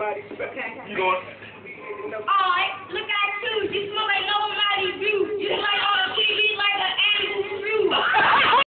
Okay. You know. what?